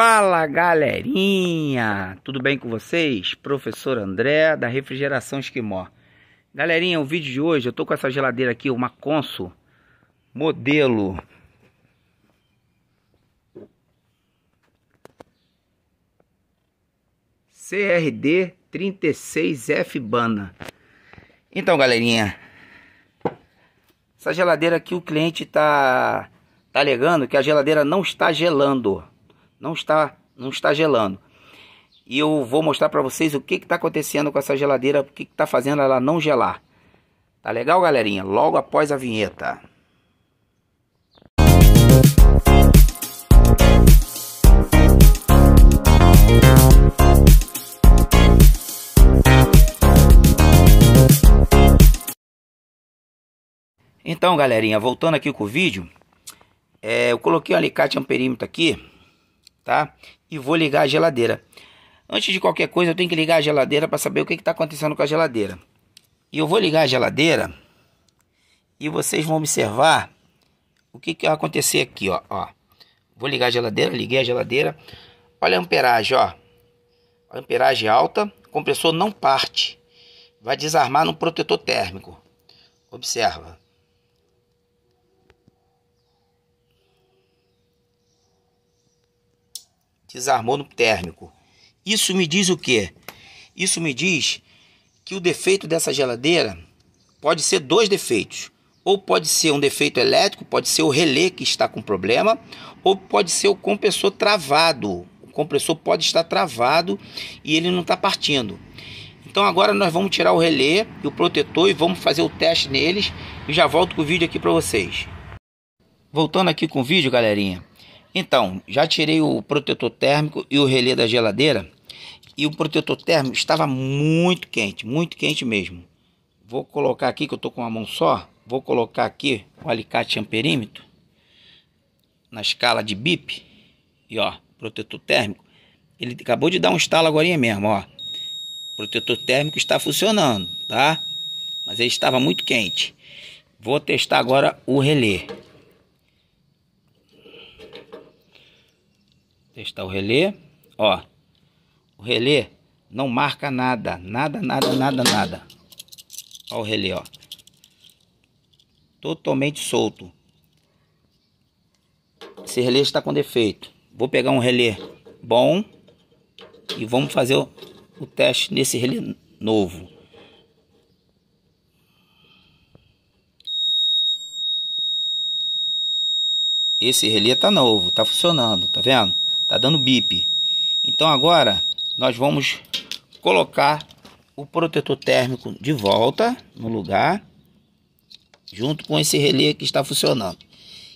Fala galerinha, tudo bem com vocês? Professor André da Refrigeração Esquimó. Galerinha, o vídeo de hoje eu tô com essa geladeira aqui, uma Consul modelo CRD 36F Bana. Então, galerinha, essa geladeira aqui o cliente tá tá alegando que a geladeira não está gelando não está, não está gelando. E eu vou mostrar para vocês o que está acontecendo com essa geladeira, o que está fazendo ela não gelar. Tá legal, galerinha? Logo após a vinheta. Então, galerinha, voltando aqui com o vídeo, é, eu coloquei um alicate amperímetro aqui tá? E vou ligar a geladeira. Antes de qualquer coisa, eu tenho que ligar a geladeira para saber o que está acontecendo com a geladeira. E eu vou ligar a geladeira e vocês vão observar o que, que vai acontecer aqui, ó, ó. Vou ligar a geladeira, liguei a geladeira. Olha a amperagem, ó. A amperagem alta, o compressor não parte. Vai desarmar no protetor térmico. Observa. Desarmou no térmico. Isso me diz o quê? Isso me diz que o defeito dessa geladeira pode ser dois defeitos. Ou pode ser um defeito elétrico, pode ser o relé que está com problema, ou pode ser o compressor travado. O compressor pode estar travado e ele não está partindo. Então agora nós vamos tirar o relé e o protetor e vamos fazer o teste neles e já volto com o vídeo aqui para vocês. Voltando aqui com o vídeo, galerinha. Então, já tirei o protetor térmico e o relé da geladeira. E o protetor térmico estava muito quente, muito quente mesmo. Vou colocar aqui, que eu estou com uma mão só. Vou colocar aqui o alicate amperímetro. Na escala de BIP. E ó, protetor térmico. Ele acabou de dar um estalo agora mesmo, ó. O protetor térmico está funcionando, tá? Mas ele estava muito quente. Vou testar agora o relé. Testar o relé. Ó, o relé não marca nada, nada, nada, nada, nada. Ó o relé, ó. Totalmente solto. Esse relé está com defeito. Vou pegar um relé bom e vamos fazer o, o teste nesse relé novo. Esse relé tá novo, tá funcionando, tá vendo? Tá dando bip. Então agora nós vamos colocar o protetor térmico de volta no lugar, junto com esse relé que está funcionando.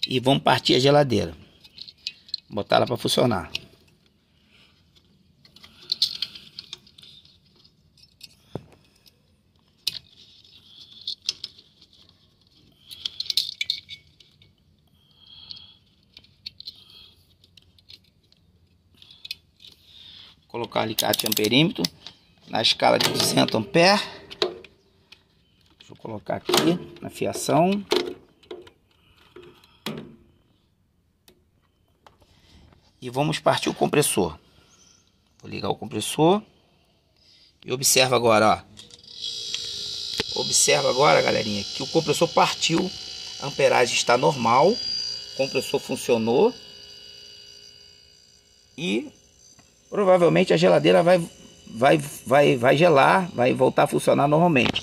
E vamos partir a geladeira. Botar ela para funcionar. Colocar alicate amperímetro na escala de 200 amperes. Deixa eu colocar aqui na fiação. E vamos partir o compressor. Vou ligar o compressor. E observa agora, ó. Observa agora, galerinha, que o compressor partiu. A amperagem está normal. O compressor funcionou. E provavelmente a geladeira vai, vai, vai, vai gelar, vai voltar a funcionar normalmente.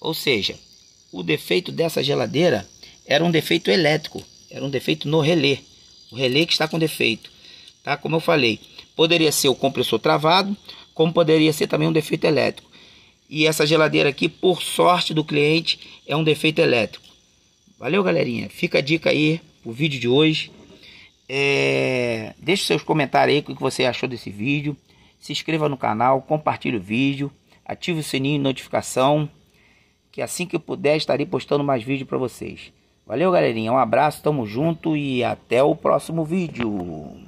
Ou seja, o defeito dessa geladeira era um defeito elétrico, era um defeito no relé. O relé que está com defeito, tá? Como eu falei, poderia ser o compressor travado, como poderia ser também um defeito elétrico. E essa geladeira aqui, por sorte do cliente, é um defeito elétrico. Valeu, galerinha. Fica a dica aí o vídeo de hoje. É, deixe seus comentários aí o que você achou desse vídeo. Se inscreva no canal, compartilhe o vídeo, ative o sininho de notificação, que assim que eu puder estarei postando mais vídeos para vocês. Valeu, galerinha. Um abraço, tamo junto e até o próximo vídeo.